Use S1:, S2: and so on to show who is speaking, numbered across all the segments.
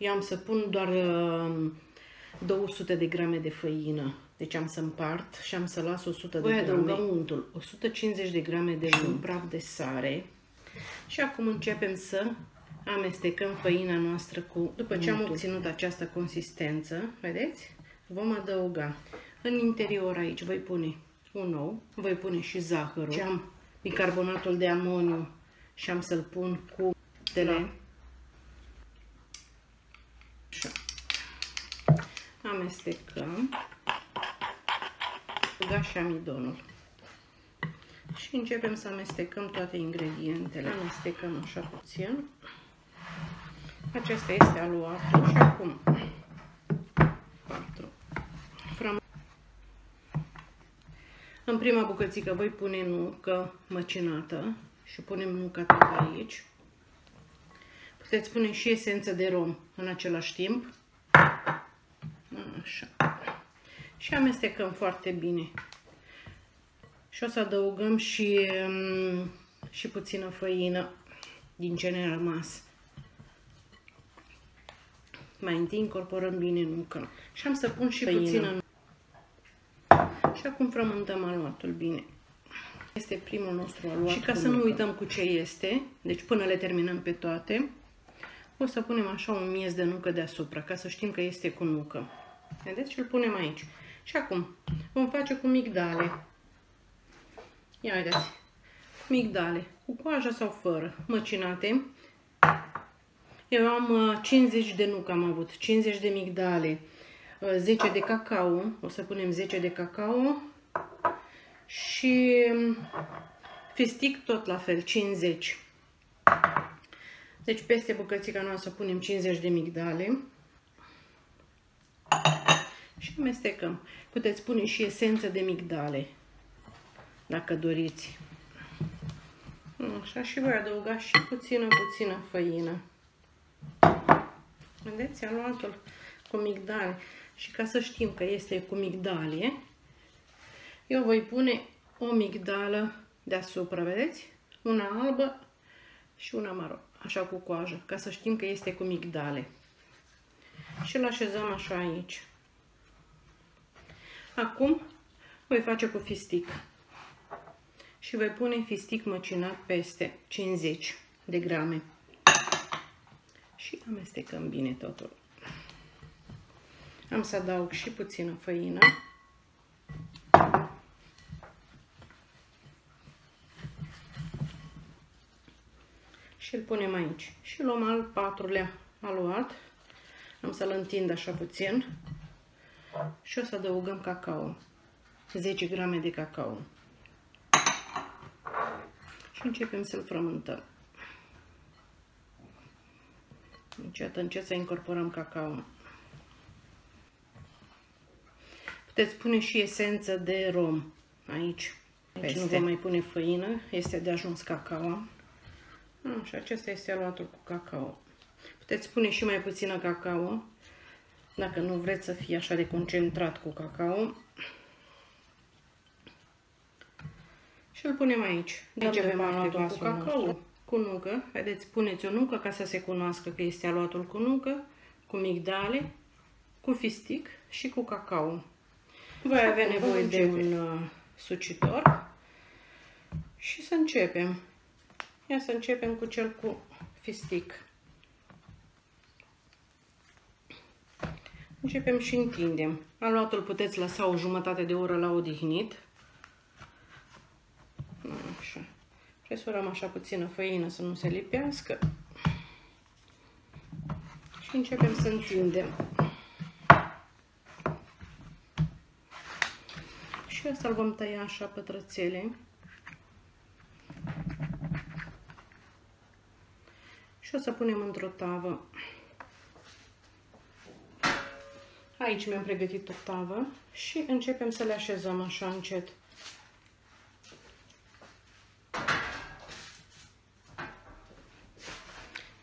S1: Eu am să pun doar uh, 200 de grame de făină. Deci am să împart și am să las 100 de Voi grame. adăuga untul, 150 de grame de un praf de sare. Și acum începem să amestecăm făina noastră cu... După ce am obținut această consistență, vedeți? Vom adăuga în interior aici, voi pune un ou, voi pune și zahărul. Și am bicarbonatul de amoniu și am să-l pun cu tele. Așa. Amestecăm. Băga și amidonul. Și începem să amestecăm toate ingredientele. Amestecăm așa puțin. Acesta este aluatul și acum 4 Fram În prima bucățică voi pune nucă măcinată și punem nuca tot aici. Puteți pune și esență de rom în același timp. Așa. Și amestecăm foarte bine. Și o să adăugăm și, mm, și puțină făină din ce ne-a rămas. Mai întâi incorporăm bine nuca. Și am să pun și făină. puțină Și acum frământăm aluatul bine. Este primul nostru aluat. Și ca să nu uităm cu ce este, deci până le terminăm pe toate, o să punem așa un miez de nucă deasupra, ca să știm că este cu nucă. Vedeți? Și îl punem aici. Și acum vom face cu migdale. Ia vedeți. Migdale. Cu coaja sau fără. Măcinate. Eu am 50 uh, de nucă am avut. 50 de migdale. 10 uh, de cacao. O să punem 10 de cacao. Și um, fistic tot la fel. 50. Deci peste bucățica noastră punem 50 de migdale și amestecăm. Puteți pune și esență de migdale, dacă doriți. Așa și voi adăuga și puțină, puțină făină. Vedeți, aluatul cu migdale. Și ca să știm că este cu migdalie, eu voi pune o migdală deasupra, vedeți? Una albă și una maro, așa cu coajă, ca să știm că este cu migdale. Și îl așezăm așa aici. Acum voi face cu fistic. Și voi pune fistic măcinat peste 50 de grame. Și amestecăm bine totul. Am să adaug și puțină făină. Și îl punem aici. Și luăm al patrulea aluat. Am să-l întind așa puțin și o să adăugăm cacao. 10 grame de cacao. Și începem să-l frământăm. Încet, încet să incorporăm cacao. Puteți pune și esență de rom aici. Deci nu vă mai pune făină, este de ajuns cacao. Și acesta este aluatul cu cacao. Puteți pune și mai puțină cacao, dacă nu vreți să fie așa de concentrat cu cacao. Și îl punem aici. Deci avem aluatul cu cacao, nostru. cu nucă. Vedeți, puneți o nucă ca să se cunoască că este aluatul cu nucă, cu migdale, cu fistic și cu cacao. Voi avea nevoie de un uh, sucitor și să începem. Ia să începem cu cel cu fistic. Începem și întindem. Aluatul puteți lăsa o jumătate de oră la odihnit. Așa. Presurăm așa puțină făină să nu se lipească. Și începem să întindem. Și asta îl vom tăia așa pătrățele. Și o să punem într-o tavă. Aici mi-am pregătit o tavă și începem să le așezăm așa încet.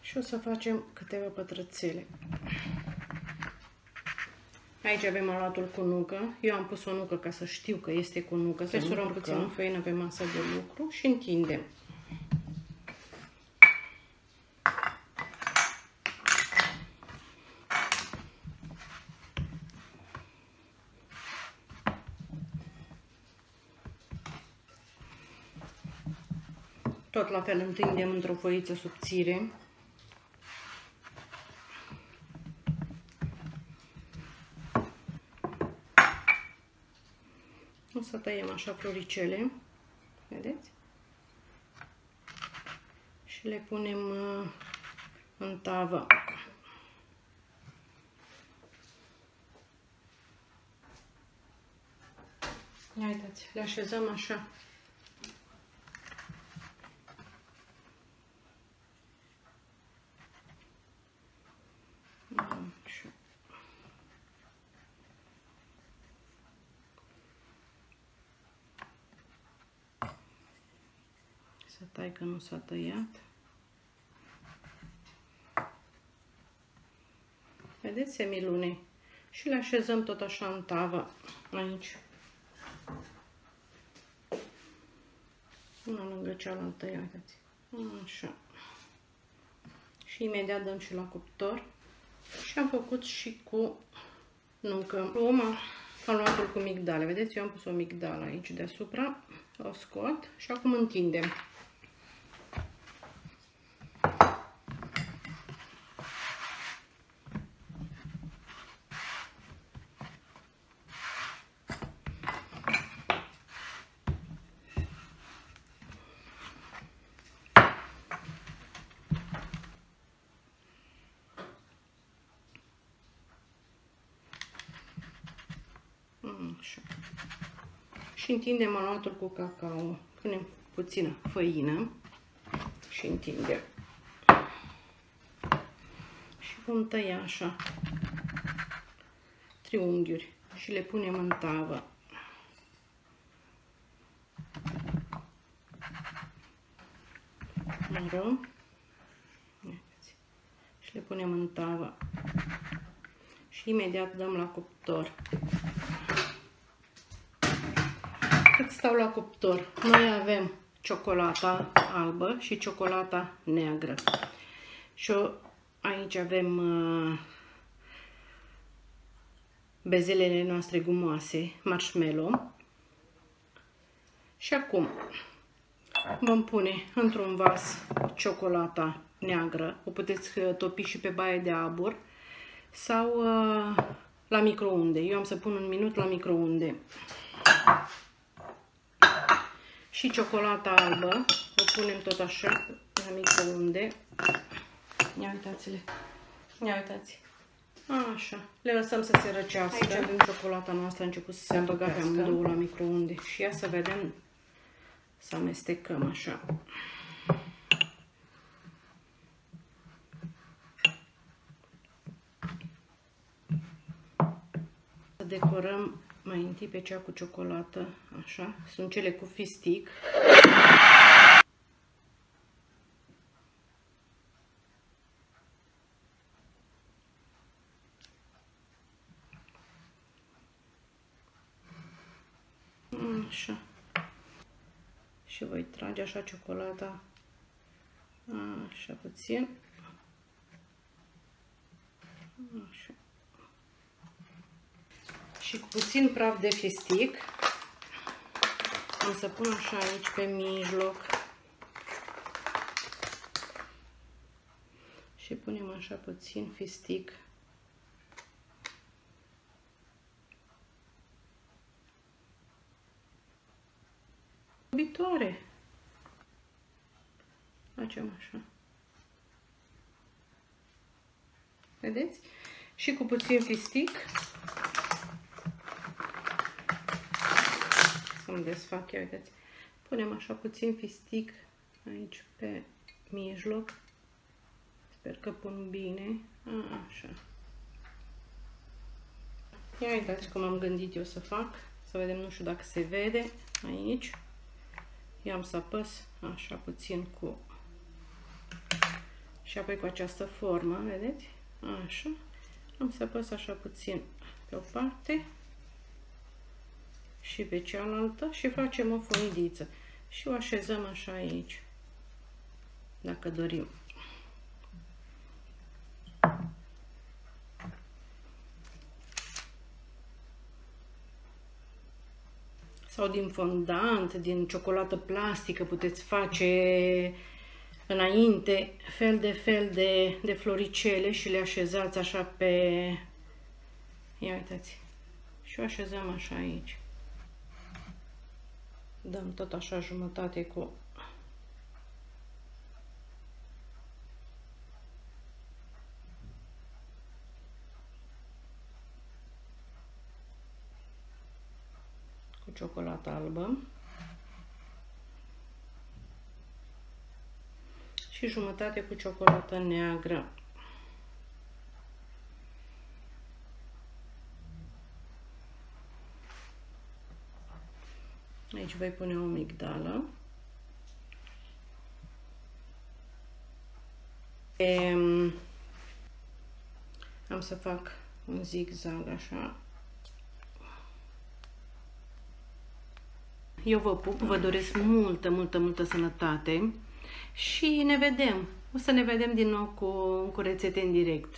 S1: Și o să facem câteva pătrățele. Aici avem aluatul cu nucă. Eu am pus o nucă ca să știu că este cu nucă. Să surăm puțin făină pe masa de lucru și întindem. Tot la fel întindem într-o foiță subțire. O să tăiem așa floricele, vedeți? Și le punem uh, în tavă. Ia uitați, le așezăm așa. Să tai că nu s-a tăiat. Vedeți semilune? Și le așezăm tot așa în tavă, aici. Una lângă cealaltă, iată-ți. Așa. Și imediat dăm și la cuptor. Și am făcut și cu nucă. Urma am luat cu migdale. Vedeți, eu am pus o migdală aici deasupra. O scot și acum întindem. Așa. Și întindem aluatul cu cacao. Punem puțină făină și întindem. Și vom tăia așa triunghiuri și le punem în tavă. Maro. Și le punem în tavă. Și imediat dăm la cuptor. Cât stau la cuptor. Noi avem ciocolata albă și ciocolata neagră. Și aici avem uh, bezelele noastre gumoase, marshmallow. Și acum vom pune într-un vas ciocolata neagră. O puteți uh, topi și pe baie de abur sau uh, la microunde. Eu am să pun un minut la microunde și ciocolata albă. O punem tot așa la microunde. Ia uitați-le. Ia uitați. Așa. Le lăsăm să se răcească. Aici avem ciocolata noastră. A început să se băgate amândouă la microunde. Și ia să vedem să amestecăm așa. Să decorăm mai întâi pe cea cu ciocolată, așa, sunt cele cu fistic. Așa. Și voi trage așa ciocolata, așa puțin. Așa și cu puțin praf de fistic. Am să pun așa aici pe mijloc. Și punem așa puțin fistic. Iubitoare. Facem așa. Vedeți? Și cu puțin fistic să-mi desfac, ia uitați. Punem așa puțin fistic aici pe mijloc. Sper că pun bine. A, așa. Ia uitați cum am gândit eu să fac. Să vedem, nu știu dacă se vede aici. I-am să apăs așa puțin cu... Și apoi cu această formă, vedeți? Așa. Am să apăs așa puțin pe o parte și pe cealaltă și facem o fundiță și o așezăm așa aici dacă dorim sau din fondant, din ciocolată plastică, puteți face înainte fel de fel de, de floricele și le așezați așa pe... Ia uitați. Și o așezăm așa aici. Dăm tot așa jumătate cu cu ciocolată albă. și jumătate cu ciocolată neagră. Aici voi pune o migdală. E, am să fac un zigzag așa. Eu vă pup, vă doresc multă, multă, multă sănătate și ne vedem. O să ne vedem din nou cu, cu rețete în direct.